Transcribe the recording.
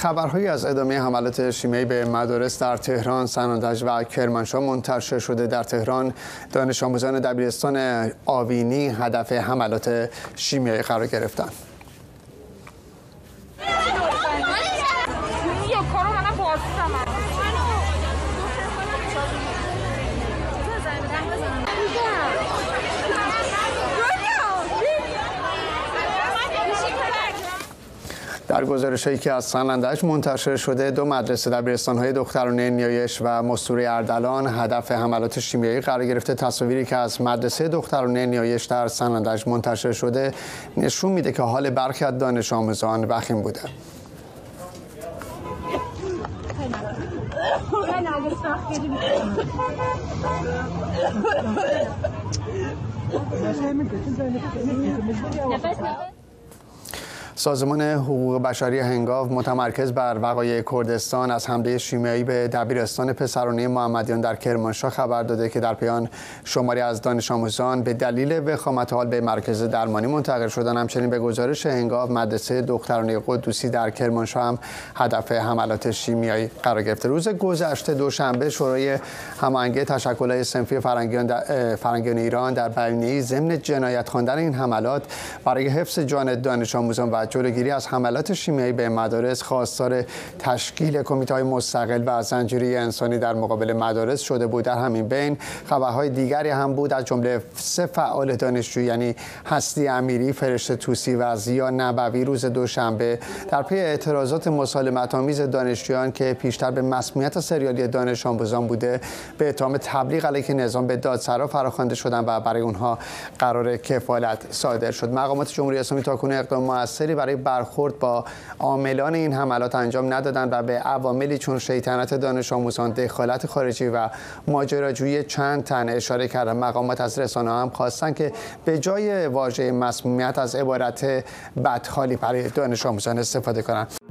خبرهایی از ادامه حملات شیمیایی به مدارس در تهران، سنندج و کرمانشاه منتشر شده در تهران دانش آموزان دبیرستان آوینی هدف حملات شیمیایی قرار گرفتند. در گزارش هایی که از سنندج منتشر شده دو مدرسه دبیرستان های دخترانه نیایش و مستوری اردلان هدف حملات شیمیایی قرار گرفته. تصاویری که از مدرسه دخترانه نیایش در سنندج منتشر شده نشون میده که حال برخی از دانش آموزان وخیم بوده. سازمان حقوق بشری هنگاو متمرکز بر وقایع کردستان از حمله شیمیایی به دبیرستان پسرانه محمدیان در کرمانشاه خبر داده که در پیان شماری از دانش آموزان به دلیل وخامت حال به مرکز درمانی منتقل شدن همچنین به گزارش هنگاو مدرسه دخترانه قدوسی در کرمانشاه هم هدف حملات شیمیایی قرار گرفته. روز گذشته دوشنبه شورای هماهنگی تشکل‌های صنفی فرنگیان, فرنگیان ایران در بیانیه ضمن جنایت خواندن این حملات برای حفظ جان دانش آموزان و جلوگیری از حملات شیمیایی به مدارس خواستار تشکیل کمیته های مستقل و زنجیره انسانی در مقابل مدارس شده بود. در همین بین خبرهای دیگری هم بود. از جمله سه فعال دانشجو یعنی هستی امیری فرشته توسی و زیا نبوی روز دوشنبه. در پی اعتراضات مسالمت آمیز دانشجویان که پیشتر به مسئولیت سریالی دانش آموزان بوده به اتهام تبلیغ علیه نظام به دادسرا فراخوانده شدن و برای اونها قرار کفالت صادر شد. مقامات جمهوری اسلامی تاکنون اقدام موثری برای برخورد با عاملان این حملات انجام ندادند و به عواملی چون شیطنت دانش آموزان دخالت خارجی و ماجراجویی چند تن اشاره کردن مقامات از رسانه هم خواستن که به جای واژه مسمومیت از عبارت بدحالی برای دانش آموزان استفاده کنند.